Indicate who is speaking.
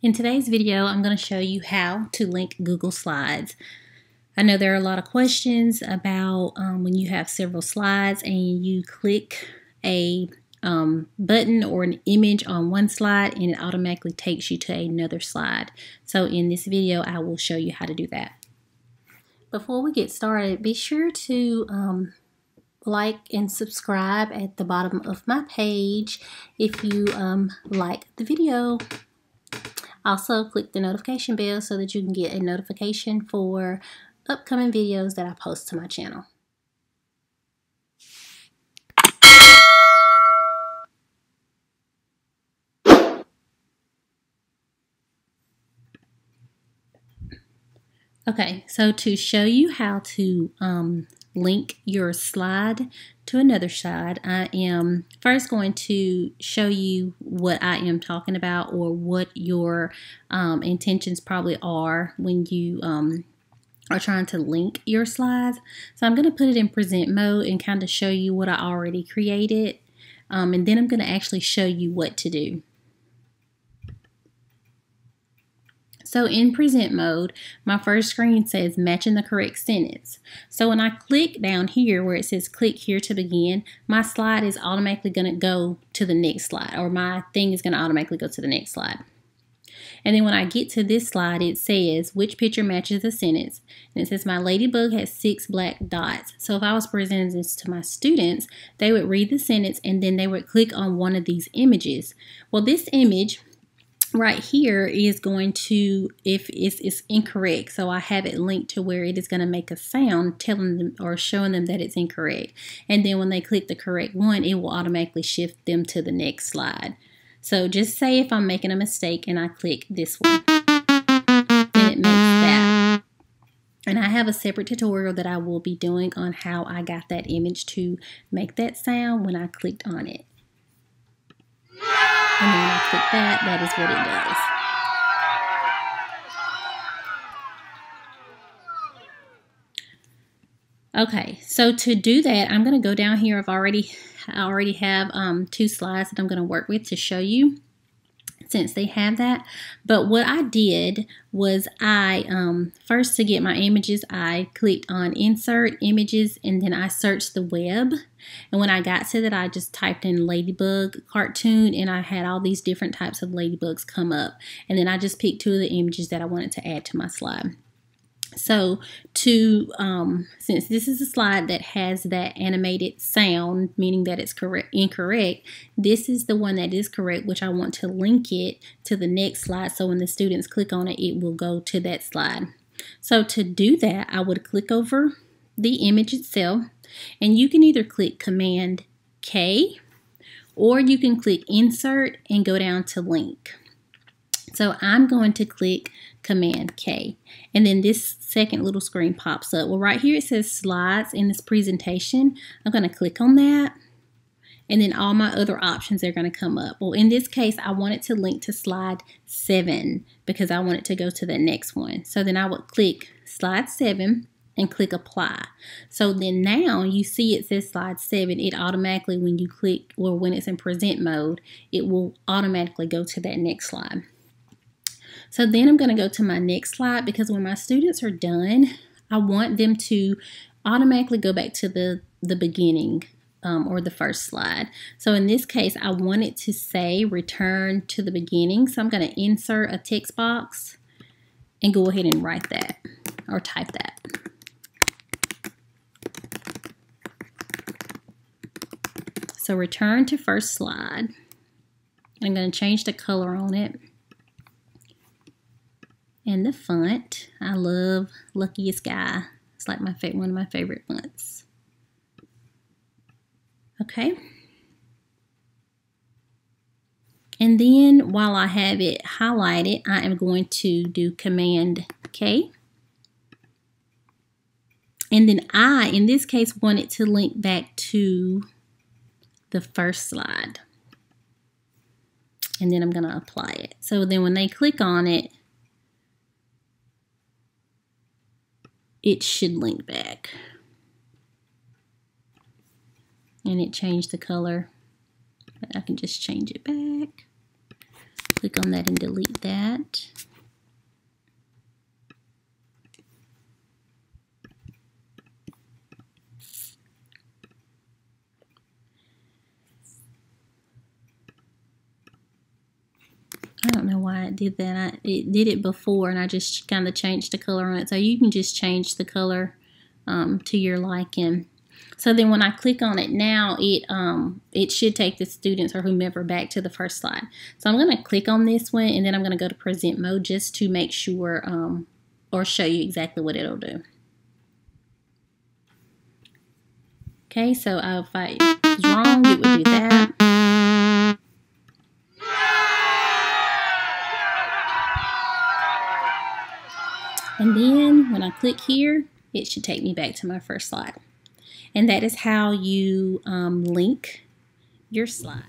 Speaker 1: In today's video, I'm going to show you how to link Google Slides. I know there are a lot of questions about um, when you have several slides and you click a um, button or an image on one slide and it automatically takes you to another slide. So in this video, I will show you how to do that. Before we get started, be sure to um, like and subscribe at the bottom of my page if you um, like the video. Also, click the notification bell so that you can get a notification for upcoming videos that I post to my channel. Okay, so to show you how to um, link your slide to another slide, I am first going to show you what I am talking about or what your um, intentions probably are when you um, are trying to link your slides. So I'm going to put it in present mode and kind of show you what I already created. Um, and then I'm going to actually show you what to do. So in present mode, my first screen says matching the correct sentence. So when I click down here where it says click here to begin, my slide is automatically going to go to the next slide or my thing is going to automatically go to the next slide. And then when I get to this slide, it says which picture matches the sentence. And it says my ladybug has six black dots. So if I was presenting this to my students, they would read the sentence and then they would click on one of these images. Well, this image right here is going to, if it's, it's, incorrect, so I have it linked to where it is going to make a sound telling them or showing them that it's incorrect. And then when they click the correct one, it will automatically shift them to the next slide. So just say if I'm making a mistake and I click this one, then it makes that. And I have a separate tutorial that I will be doing on how I got that image to make that sound when I clicked on it. And then when I click that, that is what it does. Okay, so to do that, I'm going to go down here. I've already, I already have um, two slides that I'm going to work with to show you since they have that. But what I did was I, um, first to get my images, I clicked on insert images and then I searched the web. And when I got to that, I just typed in ladybug cartoon and I had all these different types of ladybugs come up. And then I just picked two of the images that I wanted to add to my slide. So to, um, since this is a slide that has that animated sound, meaning that it's correct, incorrect, this is the one that is correct, which I want to link it to the next slide. So when the students click on it, it will go to that slide. So to do that, I would click over the image itself, and you can either click Command K, or you can click Insert and go down to Link. So I'm going to click Command K. And then this second little screen pops up. Well, right here it says slides in this presentation. I'm going to click on that. And then all my other options are going to come up. Well, in this case, I want it to link to slide 7 because I want it to go to the next one. So then I would click slide 7 and click apply. So then now you see it says slide 7. It automatically, when you click or when it's in present mode, it will automatically go to that next slide. So then I'm going to go to my next slide because when my students are done, I want them to automatically go back to the, the beginning um, or the first slide. So in this case, I want it to say return to the beginning. So I'm going to insert a text box and go ahead and write that or type that. So return to first slide. I'm going to change the color on it and the font. I love Luckiest Guy. It's like my one of my favorite fonts. Okay. And then while I have it highlighted, I am going to do Command K. And then I, in this case, want it to link back to the first slide. And then I'm going to apply it. So then when they click on it, it should link back. And it changed the color, I can just change it back. Click on that and delete that. I don't know why it did that. I, it did it before and I just kind of changed the color on it. So you can just change the color um, to your liking. So then when I click on it now, it um, it should take the students or whomever back to the first slide. So I'm going to click on this one and then I'm going to go to present mode just to make sure um, or show you exactly what it'll do. Okay, so if I was wrong, it would I click here, it should take me back to my first slide. And that is how you um, link your slide.